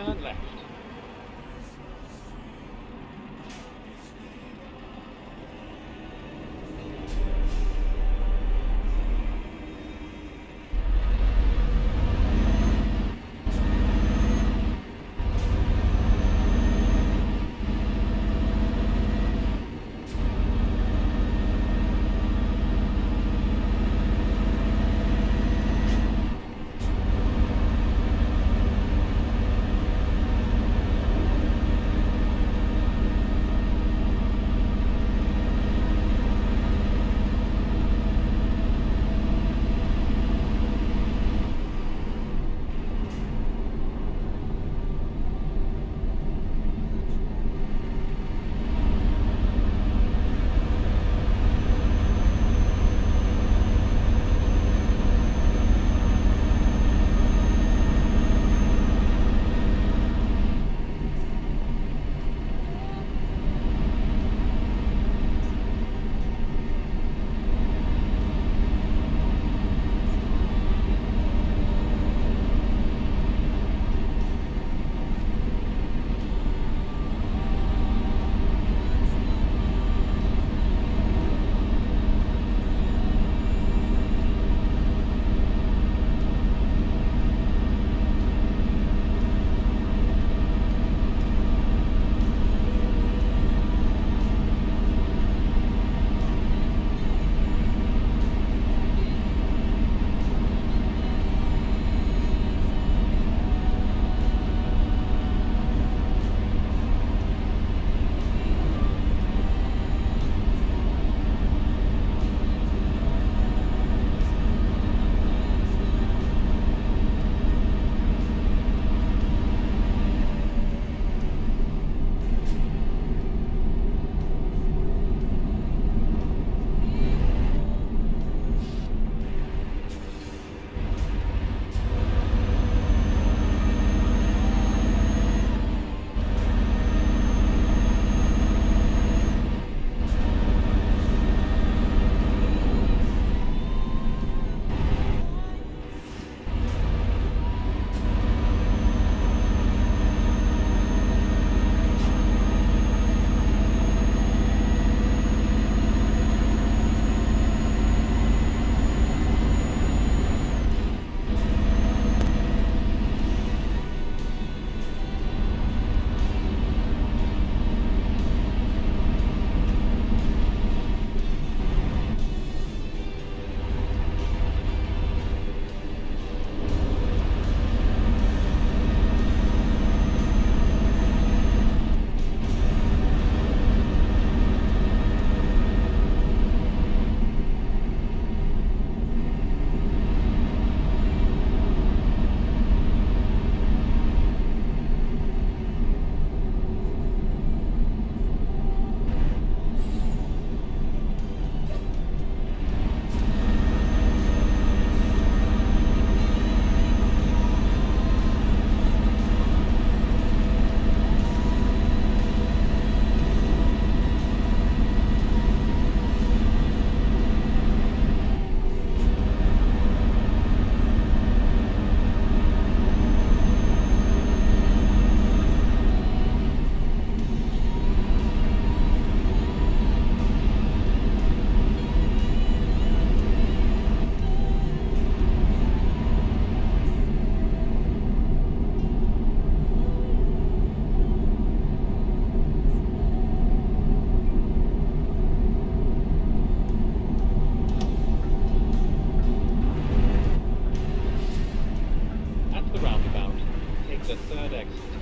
Chandler. next.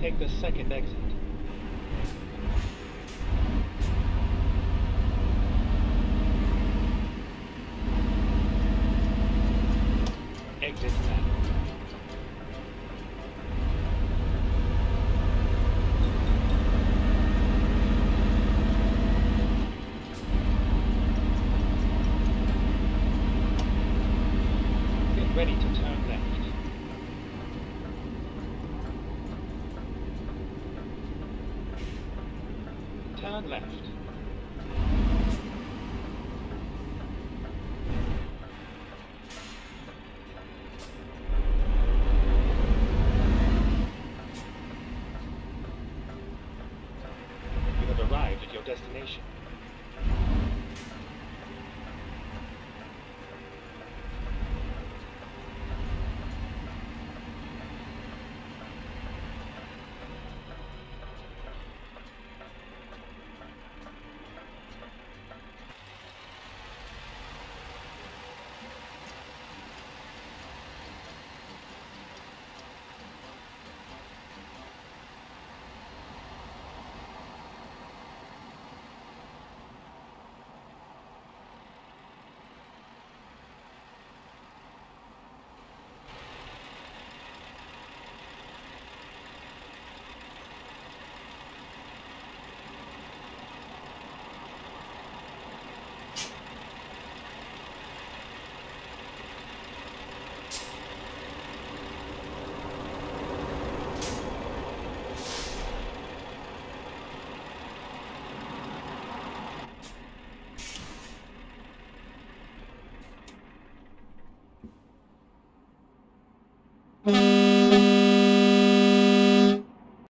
take the second exit. left. You have arrived at your destination.